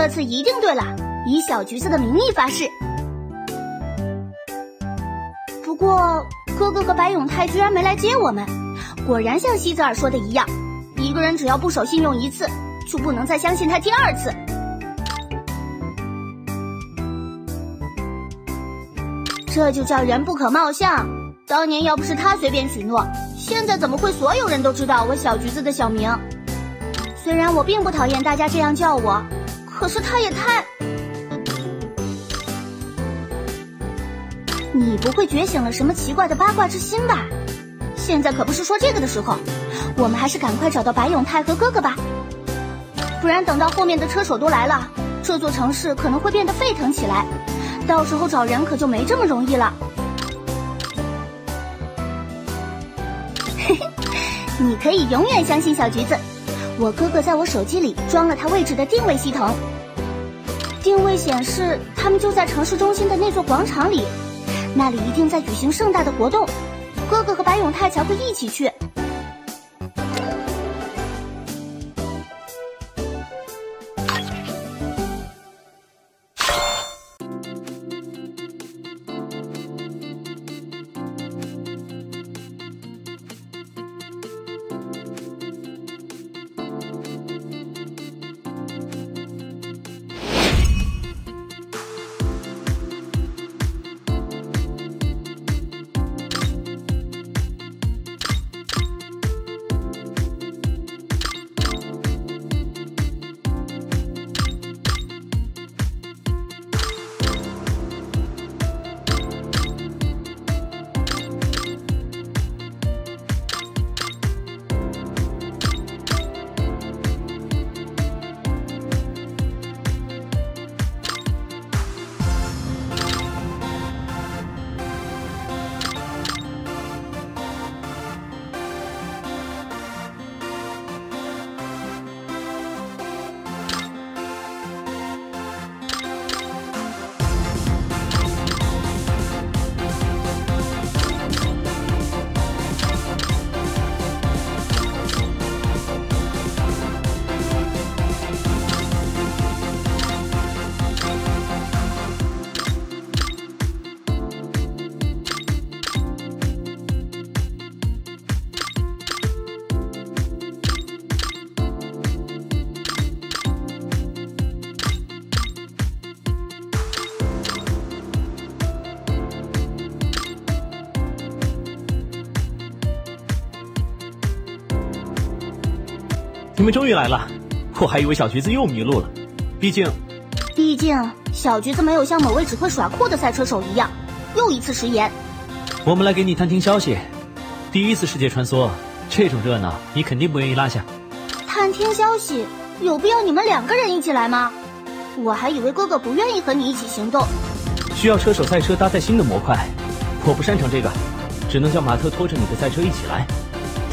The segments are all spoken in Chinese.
这次一定对了，以小橘子的名义发誓。不过，哥哥和白永泰居然没来接我们，果然像西泽尔说的一样，一个人只要不守信用一次，就不能再相信他第二次。这就叫人不可貌相。当年要不是他随便许诺，现在怎么会所有人都知道我小橘子的小名？虽然我并不讨厌大家这样叫我，可是他也太……你不会觉醒了什么奇怪的八卦之心吧？现在可不是说这个的时候，我们还是赶快找到白永泰和哥哥吧，不然等到后面的车手都来了，这座城市可能会变得沸腾起来。到时候找人可就没这么容易了。嘿嘿，你可以永远相信小橘子。我哥哥在我手机里装了他位置的定位系统，定位显示他们就在城市中心的那座广场里，那里一定在举行盛大的活动，哥哥和白永泰才会一起去。你们终于来了，我还以为小橘子又迷路了。毕竟，毕竟小橘子没有像某位只会耍酷的赛车手一样，又一次食言。我们来给你探听消息。第一次世界穿梭，这种热闹你肯定不愿意落下。探听消息有必要你们两个人一起来吗？我还以为哥哥不愿意和你一起行动。需要车手赛车搭载新的模块，我不擅长这个，只能叫马特拖着你的赛车一起来。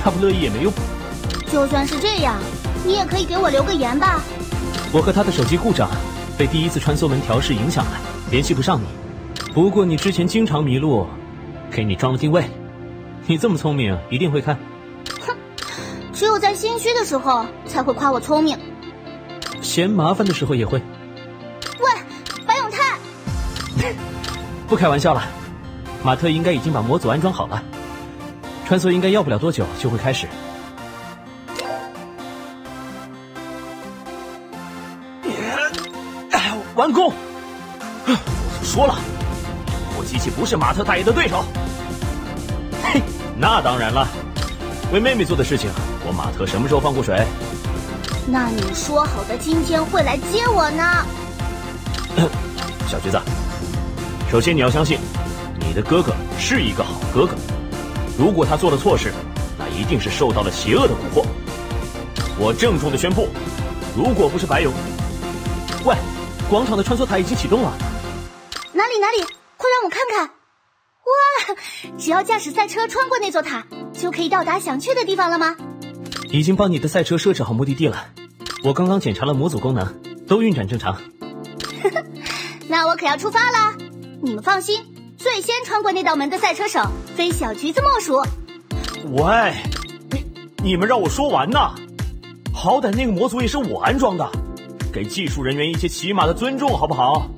他不乐意也没用。就算是这样，你也可以给我留个言吧。我和他的手机故障，被第一次穿梭门调试影响了，联系不上你。不过你之前经常迷路，给你装了定位。你这么聪明，一定会看。哼，只有在心虚的时候才会夸我聪明，嫌麻烦的时候也会。喂，白永泰，不开玩笑了，马特应该已经把模组安装好了，穿梭应该要不了多久就会开始。说了，我机器不是马特大爷的对手。嘿，那当然了，为妹妹做的事情，我马特什么时候放过水？那你说好的今天会来接我呢？小橘子，首先你要相信，你的哥哥是一个好哥哥。如果他做了错事，那一定是受到了邪恶的蛊惑。我郑重的宣布，如果不是白勇，喂。广场的穿梭塔已经启动了，哪里哪里，快让我看看！哇，只要驾驶赛车穿过那座塔，就可以到达想去的地方了吗？已经帮你的赛车设置好目的地了，我刚刚检查了模组功能，都运转正常。那我可要出发了，你们放心，最先穿过那道门的赛车手非小橘子莫属。喂，你你们让我说完呐！好歹那个模组也是我安装的。给技术人员一些起码的尊重，好不好？